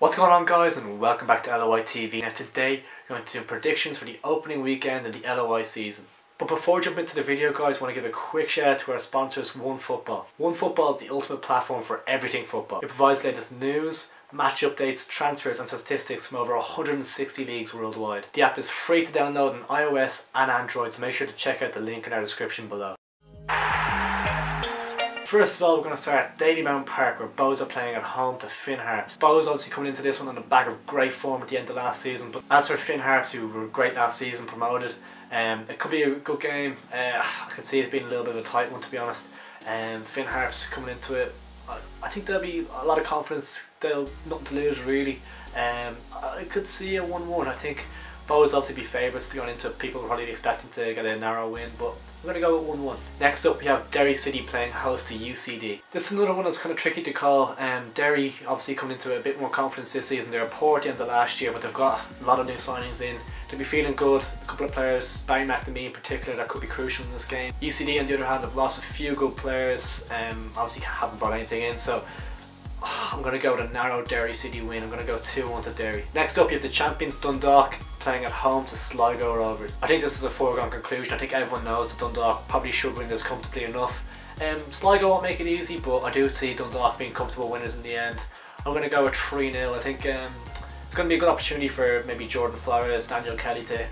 What's going on guys and welcome back to LOI TV. Now today we're going to do predictions for the opening weekend of the LOI season. But before jumping into the video guys, I want to give a quick shout out to our sponsors OneFootball. OneFootball is the ultimate platform for everything football. It provides latest news, match updates, transfers and statistics from over 160 leagues worldwide. The app is free to download on iOS and Android so make sure to check out the link in our description below. First of all, we're going to start at Dalymount Park where Bohs are playing at home to Finn Harps. Bohs obviously coming into this one on the back of great form at the end of last season, but as for Finn Harps, who were great last season, promoted, um, it could be a good game. Uh, I could see it being a little bit of a tight one to be honest. Um, Finn Harps coming into it, I, I think there'll be a lot of confidence. They'll nothing to lose really. Um, I could see a one-one. I think Bohs obviously be favourites to go into. People probably expecting to get a narrow win, but I'm going to go with 1-1. Next up we have Derry City playing host to UCD. This is another one that's kind of tricky to call. Um, Derry obviously coming into a bit more confidence this season. They were poor at the end of last year but they've got a lot of new signings in. They'll be feeling good. A couple of players, Barry McNamee in particular, that could be crucial in this game. UCD on the other hand have lost a few good players. Um, obviously haven't brought anything in so I'm going to go with a narrow Derry City win. I'm going to go 2-1 to Derry. Next up you have the champions Dundalk playing at home to Sligo Rovers. I think this is a foregone conclusion. I think everyone knows that Dundalk probably should win this comfortably enough. Um, Sligo won't make it easy, but I do see Dundalk being comfortable winners in the end. I'm going to go with 3 0. I think um, it's going to be a good opportunity for maybe Jordan Flores, Daniel Kelly to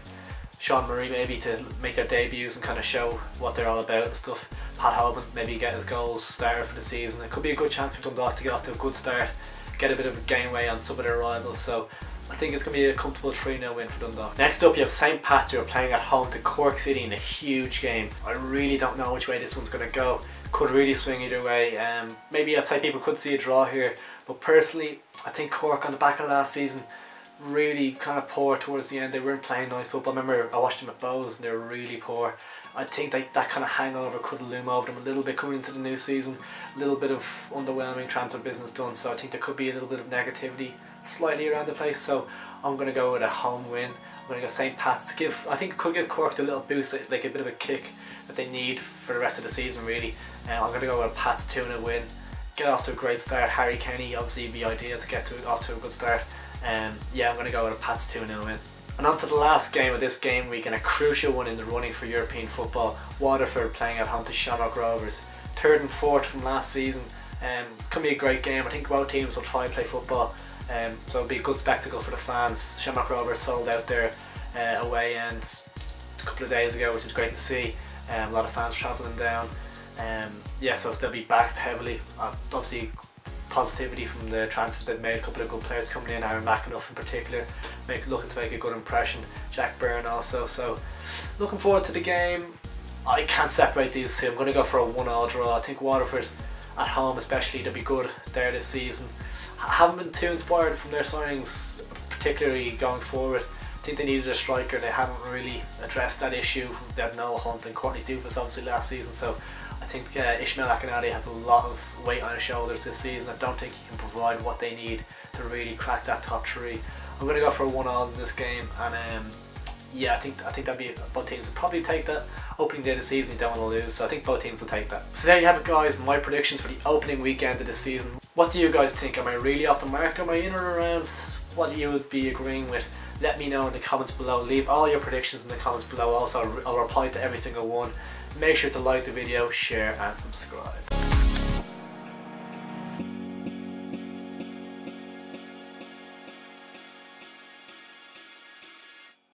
Sean Murray maybe to make their debuts and kind of show what they're all about and stuff. Pat Hoban maybe get his goals started for the season. It could be a good chance for Dundalk to get off to a good start, get a bit of a gainway on some of their rivals. So I think it's going to be a comfortable 3 0 win for Dundalk. Next up, you have St. Pat's who are playing at home to Cork City in a huge game. I really don't know which way this one's going to go. Could really swing either way. Um, maybe I'd say people could see a draw here, but personally, I think Cork on the back of last season really kind of poor towards the end. They weren't playing nice football. I remember I watched them at Bohs and they were really poor. I think that, that kind of hangover could loom over them a little bit coming into the new season. A little bit of underwhelming transfer business done, so I think there could be a little bit of negativity slightly around the place. So I'm going to go with a home win. I'm going to go St. Pat's to give, I think it could give Cork a little boost, like a bit of a kick that they need for the rest of the season really. Um, I'm going to go with a Pat's 2 0 win. Get off to a great start. Harry Kenny obviously be ideal to get to off to a good start. Um, yeah, I'm going to go with a Pats 2 0 win. And on to the last game of this game week and a crucial one in the running for European football. Waterford playing at home to Shamrock Rovers. Third and fourth from last season. Um, can be a great game. I think both teams will try and play football. Um, so it'll be a good spectacle for the fans. Shamrock Rovers sold out their uh, away end a couple of days ago, which is great to see. Um, a lot of fans travelling down. Um, yeah, so they'll be backed heavily. Uh, obviously, positivity from the transfers they've made. A couple of good players coming in, Aaron McEneff in particular, make, looking to make a good impression. Jack Byrne also. So looking forward to the game. I can't separate these two. I'm going to go for a one-all draw. I think Waterford at home especially, they'll be good there this season. I haven't been too inspired from their signings, particularly going forward. Think they needed a striker. They haven't really addressed that issue. They had Noel Hunt and Courtney Duffus obviously last season. So I think uh, Ishmael Akinade has a lot of weight on his shoulders this season. I don't think he can provide what they need to really crack that top three. I'm going to go for a one-all in this game, and um, yeah, I think I think that'd be both teams would probably take that. Opening day of the season, you don't want to lose, so I think both teams will take that. So there you have it, guys. My predictions for the opening weekend of the season. What do you guys think? Am I really off the mark? Am I in or around? What do you would be agreeing with? Let me know in the comments below. Leave all your predictions in the comments below. Also, I'll reply to every single one. Make sure to like the video, share and subscribe.